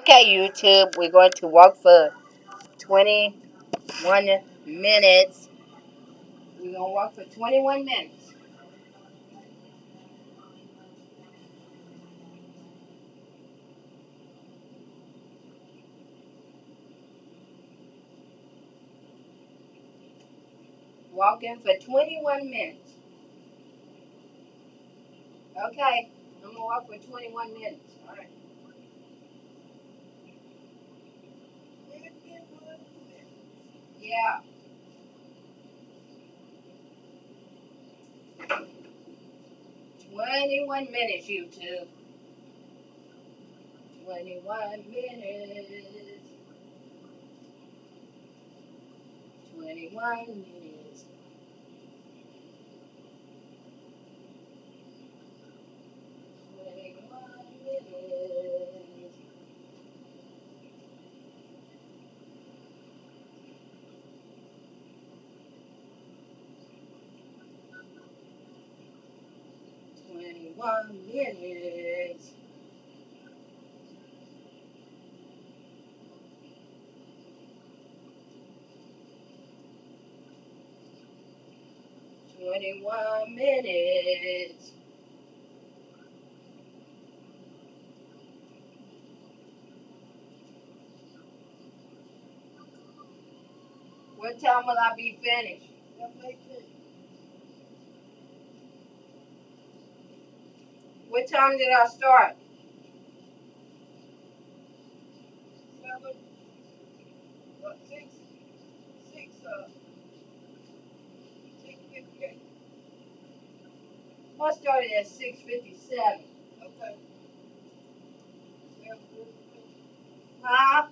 Okay, YouTube, we're going to walk for 21 minutes. We're going to walk for 21 minutes. Walking for 21 minutes. Okay, I'm going to walk for 21 minutes. All right. Yeah. Twenty-one minutes, YouTube. Twenty-one minutes. Twenty-one minutes. Twenty-one minutes. Twenty-one minutes. Twenty-one minutes. What time will I be finished? What time did I start? Uh, I started at six fifty-seven. Okay. Huh?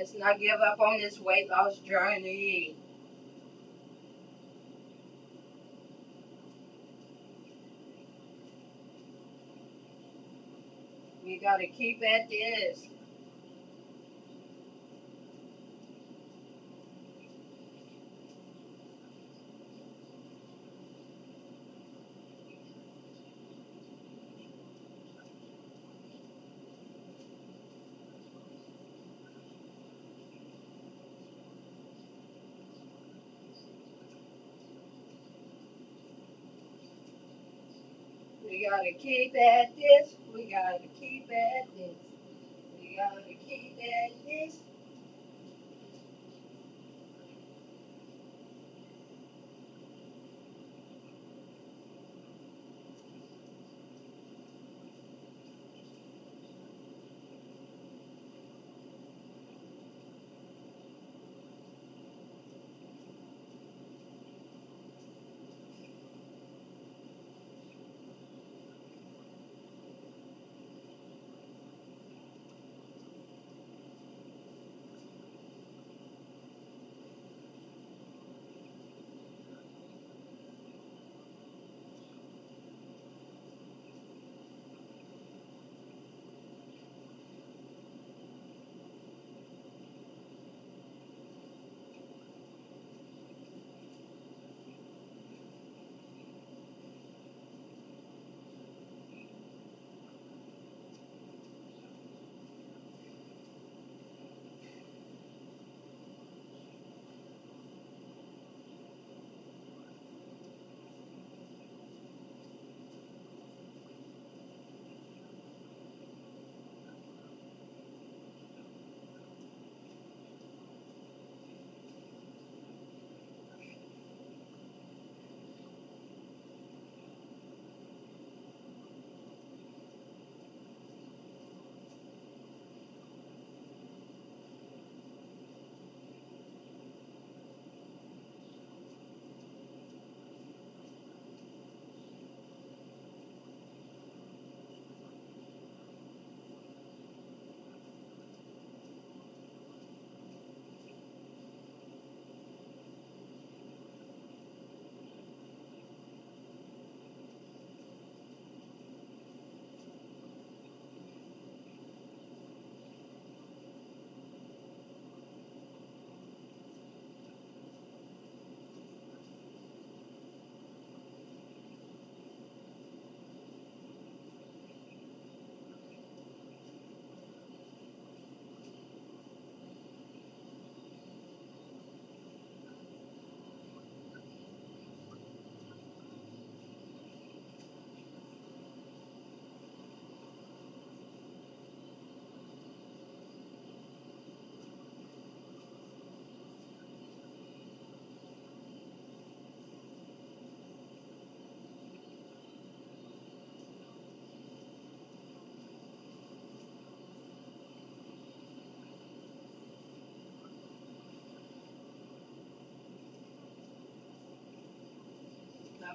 Let's not give up on this weight loss journey. We gotta keep at this. We gotta keep at this. We gotta keep at this. We gotta keep at this.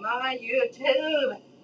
On, YouTube.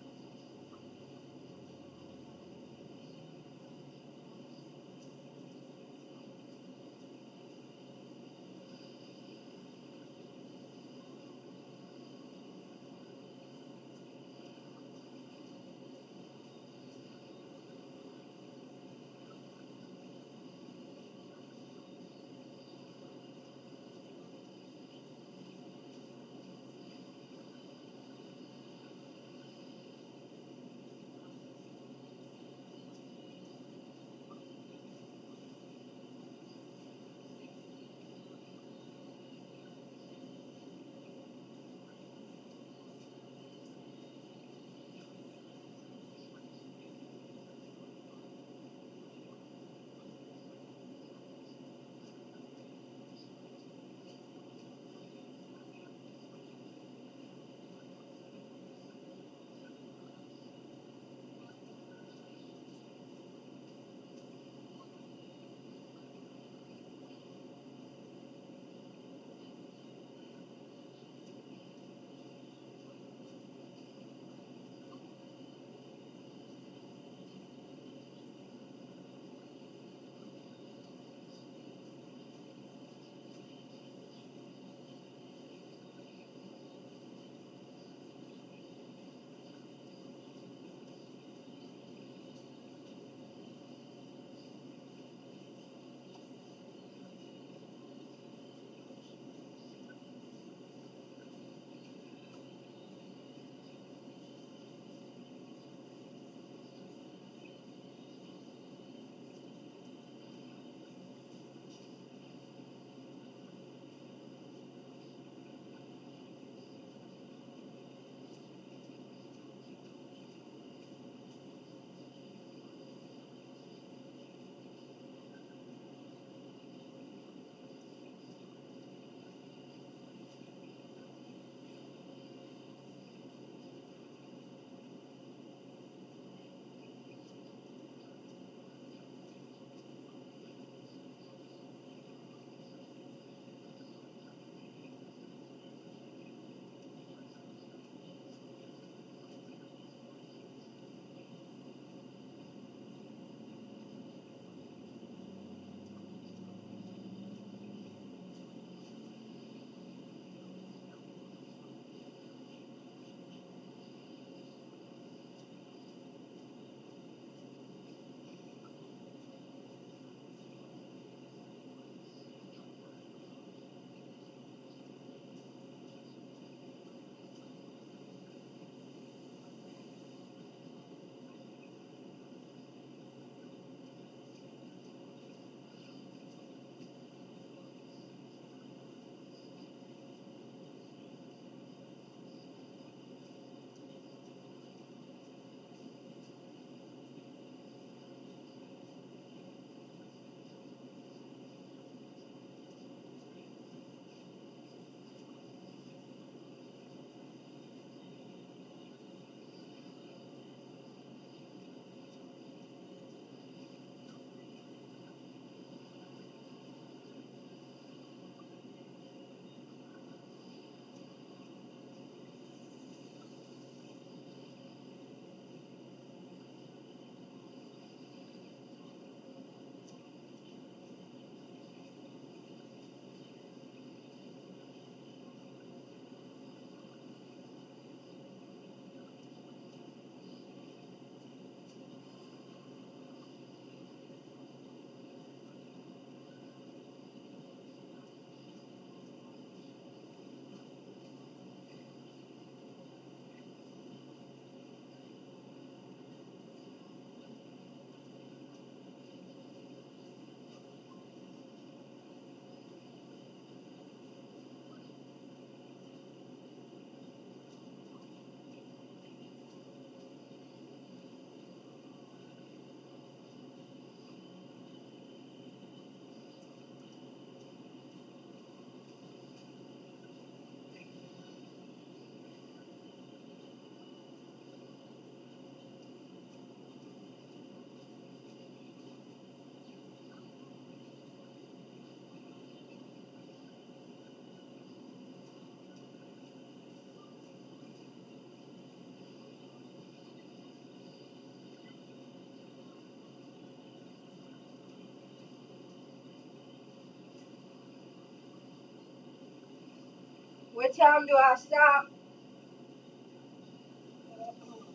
What time do I stop?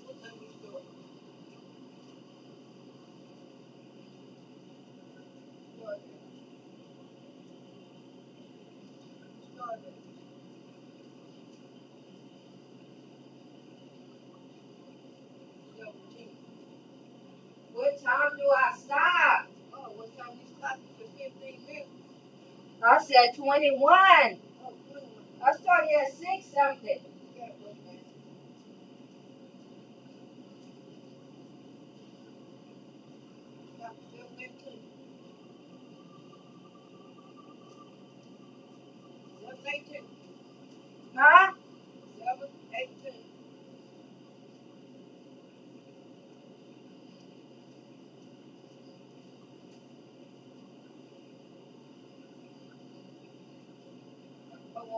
What time we start? Start at- start at Seventeen. What time do I stop? Oh, what time you? For fifteen minutes? I said 21. Oh, good one. I started at 6 something. Huh? Seven eighteen. Come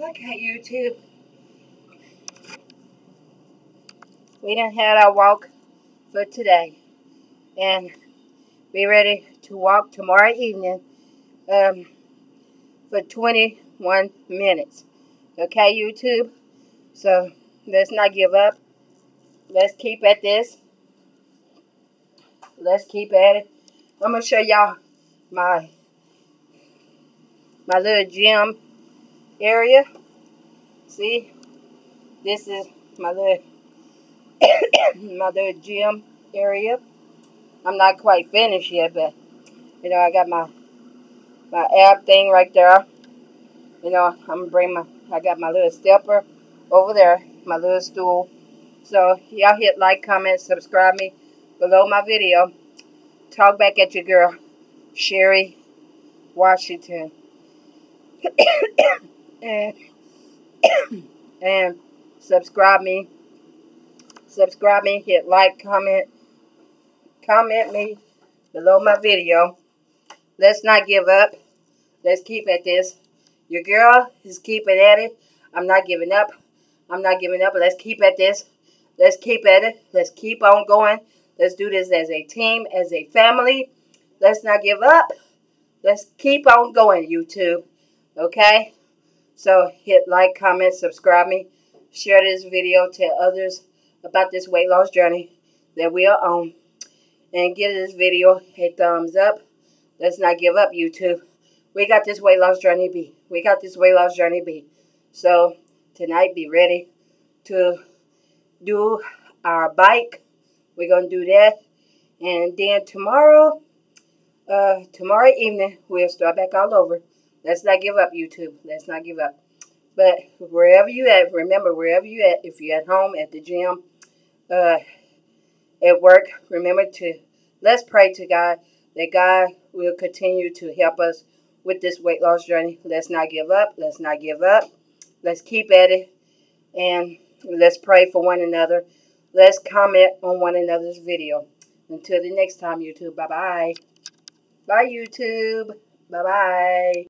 Okay, YouTube. We done had our walk for today. And be ready to walk tomorrow evening um, for 21 minutes. Okay, YouTube? So Let's not give up. Let's keep at this. Let's keep at it. I'm gonna show y'all my my little gym area. See, this is my little my little gym area. I'm not quite finished yet, but you know I got my my ab thing right there. You know I'm gonna bring my I got my little stepper over there, my little stool. So y'all hit like, comment, subscribe me below my video. Talk back at your girl, Cherrie Washington. and and subscribe me. Subscribe me, hit like, comment, comment me below my video. Let's not give up. Let's keep at this. Your girl is keeping at it. I'm not giving up. I'm not giving up. Let's keep at this. Let's keep at it. Let's keep on going. Let's do this as a team, as a family. Let's not give up. Let's keep on going, YouTube. Okay? So hit like, comment, subscribe me. Share this video. Tell others about this weight loss journey that we are on. And give this video a thumbs up. Let's not give up, YouTube. We got this weight loss journey B. We got this weight loss journey B. So tonight, be ready to do our bike. We're going to do that. And then tomorrow, uh, tomorrow evening, we'll start back all over. Let's not give up, YouTube. Let's not give up. But wherever you at, remember, wherever you at, if you're at home, at the gym, uh, at work, remember to, let's pray to God that God will continue to help us with this weight loss journey. Let's not give up. Let's not give up. Let's keep at it. And let's pray for one another. Let's comment on one another's video. Until the next time, YouTube. Bye-bye. Bye, YouTube. Bye-bye.